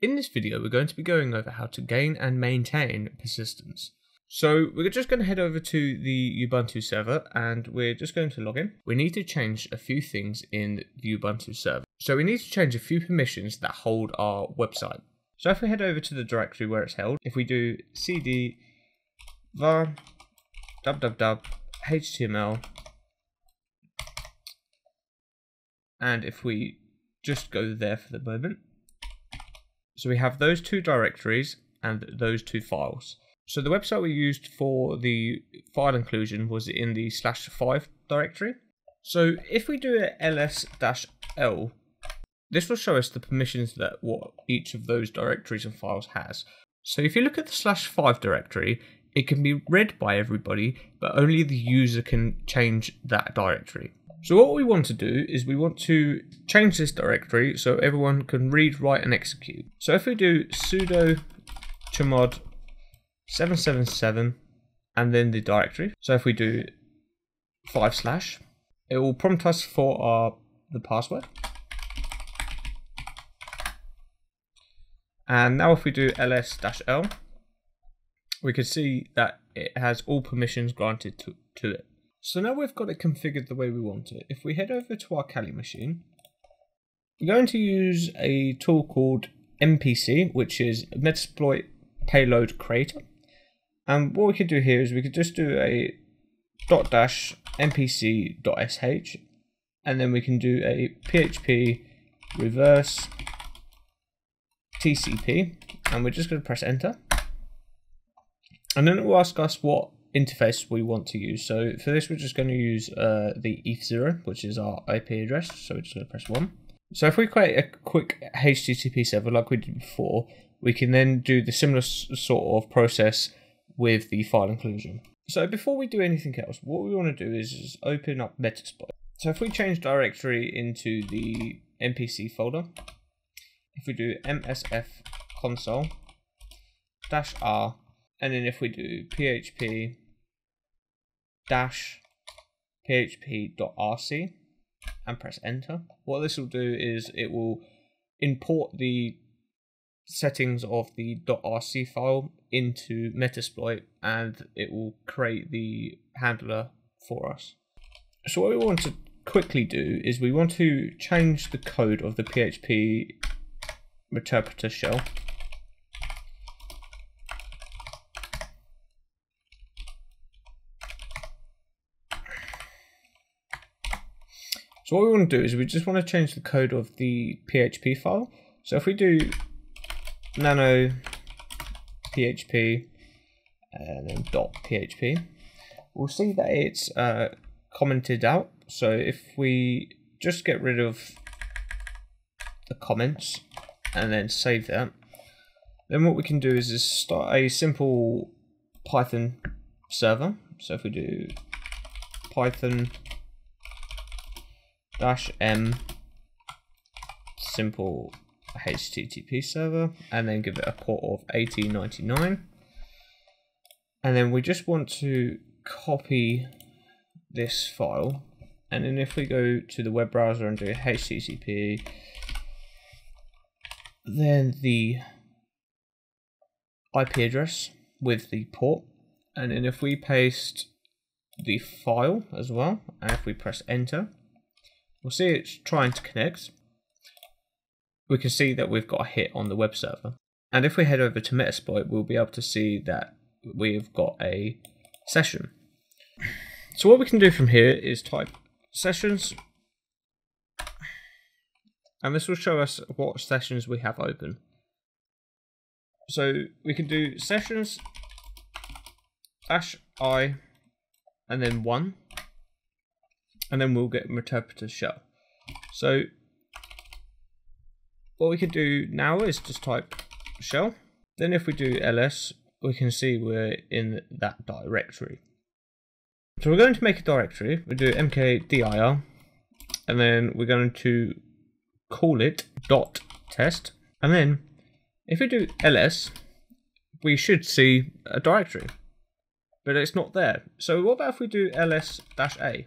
In this video, we're going to be going over how to gain and maintain persistence. So we're just going to head over to the Ubuntu server and we're just going to log in. We need to change a few things in the Ubuntu server. So we need to change a few permissions that hold our website. So if we head over to the directory where it's held, if we do cd var www html and if we just go there for the moment, so we have those two directories and those two files. So the website we used for the file inclusion was in the slash 5 directory. So if we do a ls-l, this will show us the permissions that what each of those directories and files has. So if you look at the slash 5 directory, it can be read by everybody, but only the user can change that directory. So what we want to do is we want to change this directory so everyone can read, write and execute. So if we do sudo chmod 777 and then the directory. So if we do 5 slash, it will prompt us for our the password. And now if we do ls-l, we can see that it has all permissions granted to, to it. So now we've got it configured the way we want it. If we head over to our Kali machine, we're going to use a tool called MPC, which is Metasploit Payload Creator. And what we could do here is we could just do a dot dash mpc.sh and then we can do a php reverse tcp and we're just going to press enter and then it will ask us what interface we want to use so for this we're just going to use uh, the eth0 which is our ip address so we're just going to press 1 so if we create a quick http server like we did before we can then do the similar sort of process with the file inclusion. So before we do anything else, what we want to do is, is open up Metasploit. So if we change directory into the MPC folder, if we do msf console dash r, and then if we do php dash php.rc and press enter, what this will do is it will import the settings of the .rc file into Metasploit and it will create the handler for us. So what we want to quickly do is we want to change the code of the PHP interpreter shell So what we want to do is we just want to change the code of the PHP file. So if we do nano php and then dot php we'll see that it's uh, commented out so if we just get rid of the comments and then save that then what we can do is, is start a simple python server so if we do python dash m simple HTTP server and then give it a port of 1899. And then we just want to copy this file. And then if we go to the web browser and do HTTP, then the IP address with the port. And then if we paste the file as well, and if we press enter, we'll see it's trying to connect we can see that we've got a hit on the web server. And if we head over to Metasploit, we'll be able to see that we've got a session. So what we can do from here is type sessions, and this will show us what sessions we have open. So we can do sessions dash i and then one, and then we'll get interpreter shell. So what we can do now is just type shell. Then if we do ls, we can see we're in that directory. So we're going to make a directory. We do mkdir, and then we're going to call it dot test. And then if we do ls, we should see a directory, but it's not there. So what about if we do ls-a?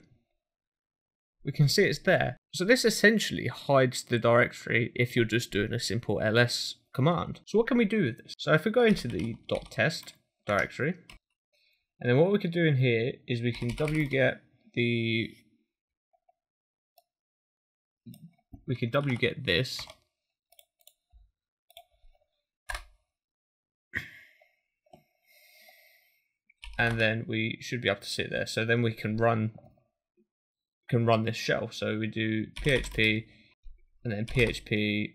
We can see it's there. So this essentially hides the directory if you're just doing a simple ls command. So what can we do with this? So if we go into the .test directory, and then what we can do in here is we can wget the we can wget this and then we should be able to see it there. So then we can run can run this shell. So we do PHP and then PHP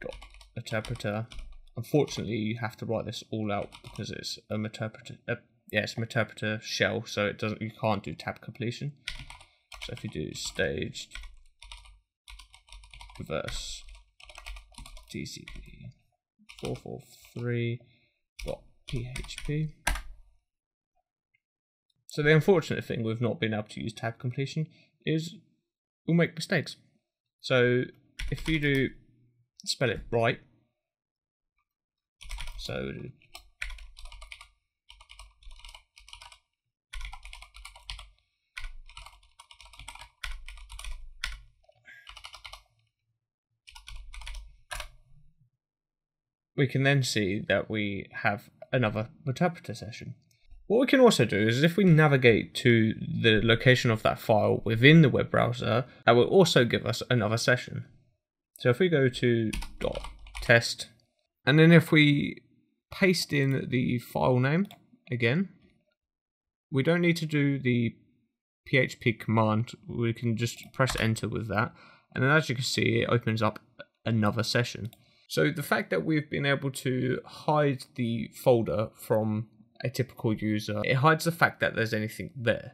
dot interpreter. Unfortunately, you have to write this all out because it's a interpreter. Uh, yeah, it's a interpreter shell, so it doesn't. You can't do tab completion. So if you do staged reverse TCP 443.php. So the unfortunate thing with not being able to use tab completion is we'll make mistakes. So if you do spell it right, so we can then see that we have another interpreter session. What we can also do is if we navigate to the location of that file within the web browser, that will also give us another session. So if we go to .test, and then if we paste in the file name again, we don't need to do the PHP command, we can just press enter with that. And then as you can see, it opens up another session. So the fact that we've been able to hide the folder from a typical user. It hides the fact that there's anything there.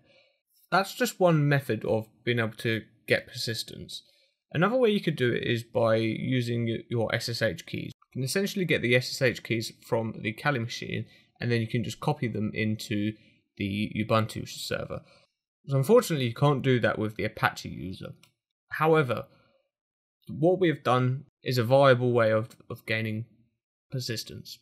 That's just one method of being able to get persistence. Another way you could do it is by using your SSH keys. You can essentially get the SSH keys from the Kali machine and then you can just copy them into the Ubuntu server. So unfortunately, you can't do that with the Apache user. However, what we've done is a viable way of, of gaining persistence.